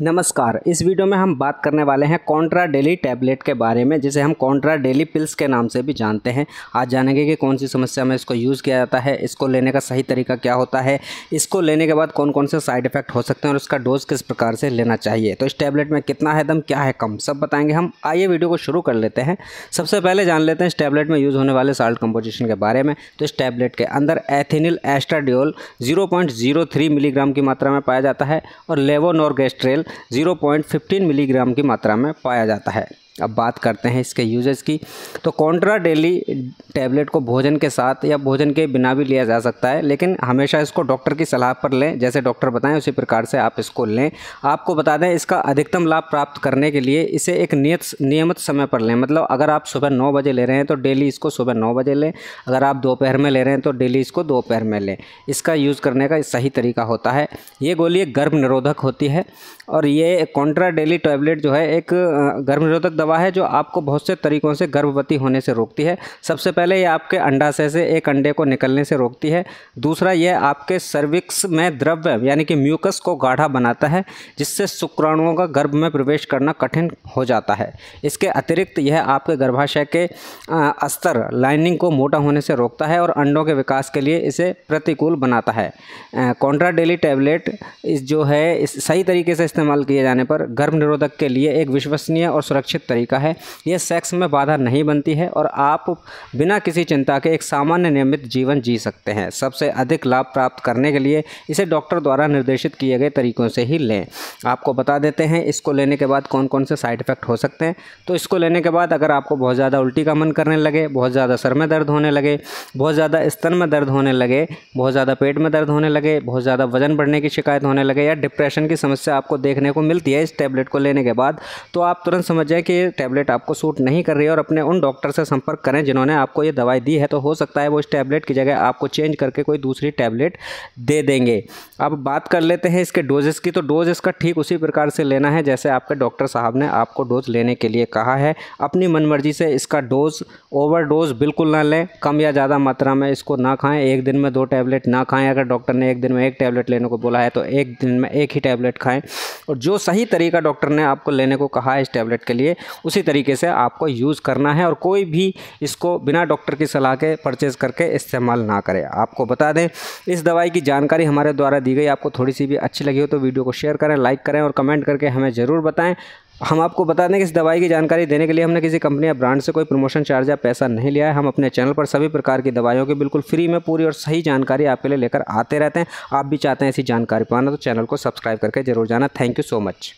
नमस्कार। इस वीडियो में हम बात करने वाले हैं कॉन्ट्रा डेली टैबलेट के बारे में, जिसे हम कॉन्ट्रा डेली पिल्स के नाम से भी जानते हैं। आज जानेंगे कि कौन सी समस्या में इसको यूज़ किया जाता है, इसको लेने का सही तरीका क्या होता है, इसको लेने के बाद कौन कौन से साइड इफ़ेक्ट हो सकते हैं और उसका डोज किस प्रकार से लेना चाहिए। तो इस टैबलेट में कितना है दम, क्या है कम, सब बताएँगे हम। आइए वीडियो को शुरू कर लेते हैं। सबसे पहले जान लेते हैं इस टैबलेट में यूज़ होने वाले साल्ट कंपोजिशन के बारे में। तो इस टैबलेट के अंदर एथिनिल एस्ट्राडियोल ज़ीरो मिलीग्राम की मात्रा में पाया जाता है और लेवोनोरगेस्ट्रेल ज़ीरो फिफ्टीन मिलीग्राम की मात्रा में पाया जाता है। अब बात करते हैं इसके यूजेस की। तो कॉन्ट्रा डेली टैबलेट को भोजन के साथ या भोजन के बिना भी लिया जा सकता है, लेकिन हमेशा इसको डॉक्टर की सलाह पर लें। जैसे डॉक्टर बताएँ, उसी प्रकार से आप इसको लें। आपको बता दें, इसका अधिकतम लाभ प्राप्त करने के लिए इसे एक नियत, नियमित समय पर लें। मतलब अगर आप सुबह नौ बजे ले रहे हैं तो डेली इसको सुबह नौ बजे लें। अगर आप दोपहर में ले रहे हैं तो डेली इसको दोपहर में लें। इसका यूज़ करने का सही तरीका होता है। ये गोली गर्भ निरोधक होती है और ये कॉन्ट्रा डेली टैबलेट जो है, एक गर्भ निरोधक दवा है जो आपको बहुत से तरीक़ों से गर्भवती होने से रोकती है। सबसे पहले ये आपके अंडाशय से एक अंडे को निकलने से रोकती है। दूसरा यह आपके सर्विक्स में द्रव्य, यानी कि म्यूकस को गाढ़ा बनाता है, जिससे शुक्राणुओं का गर्भ में प्रवेश करना कठिन हो जाता है। इसके अतिरिक्त, यह आपके गर्भाशय के अस्तर लाइनिंग को मोटा होने से रोकता है और अंडों के विकास के लिए इसे प्रतिकूल बनाता है। कॉन्ट्रा डेली टैबलेट जो है, इस सही तरीके से इस्तेमाल किए जाने पर गर्भ निरोधक के लिए एक विश्वसनीय और सुरक्षित तरीका है। यह सेक्स में बाधा नहीं बनती है और आप बिना किसी चिंता के एक सामान्य नियमित जीवन जी सकते हैं। सबसे अधिक लाभ प्राप्त करने के लिए इसे डॉक्टर द्वारा निर्देशित किए गए तरीक़ों से ही लें। आपको बता देते हैं, इसको लेने के बाद कौन कौन से साइड इफ़ेक्ट हो सकते हैं। तो इसको लेने के बाद अगर आपको बहुत ज़्यादा उल्टी का मन करने लगे, बहुत ज़्यादा सर में दर्द होने लगे, बहुत ज़्यादा स्तन में दर्द होने लगे, बहुत ज़्यादा पेट में दर्द होने लगे, बहुत ज़्यादा वज़न बढ़ने की शिकायत होने लगे या डिप्रेशन की समस्या आपको देखने को मिलती है इस टैबलेट को लेने के बाद तो आप तुरंत समझ जाए कि टैबलेट आपको सूट नहीं कर रही है और अपने उन डॉक्टर से संपर्क करें जिन्होंने आपको ये दवाई दी है तो हो सकता है वो इस टैबलेट की जगह आपको चेंज करके कोई दूसरी टैबलेट दे देंगे। अब बात कर लेते हैं इसके डोजेस की तो डोज इसका ठीक उसी प्रकार से लेना है जैसे आपके डॉक्टर साहब ने आपको डोज लेने के लिए कहा है। अपनी मनमर्जी से इसका डोज ओवर डोज बिल्कुल ना लें, कम या ज़्यादा मात्रा में इसको ना खाएँ, एक दिन में दो टैबलेट ना खाएँ। अगर डॉक्टर ने एक दिन में एक टैबलेट लेने को बोला है तो एक दिन में एक ही टैबलेट खाएँ। और जो सही तरीका डॉक्टर ने आपको लेने को कहा है इस टैबलेट के लिए उसी तरीके से आपको यूज़ करना है और कोई भी इसको बिना डॉक्टर की सलाह के परचेज़ करके इस्तेमाल ना करें। आपको बता दें, इस दवाई की जानकारी हमारे द्वारा दी गई। आपको थोड़ी सी भी अच्छी लगी हो तो वीडियो को शेयर करें, लाइक करें और कमेंट करके हमें ज़रूर बताएँ। हम आपको बता दें कि इस दवाई की जानकारी देने के लिए हमने किसी कंपनी या ब्रांड से कोई प्रमोशन चार्ज या पैसा नहीं लिया है। हम अपने चैनल पर सभी प्रकार की दवाइयों की बिल्कुल फ्री में पूरी और सही जानकारी आपके लिए लेकर आते रहते हैं। आप भी चाहते हैं ऐसी जानकारी पाना तो चैनल को सब्सक्राइब करके ज़रूर जाना। Thank you so much.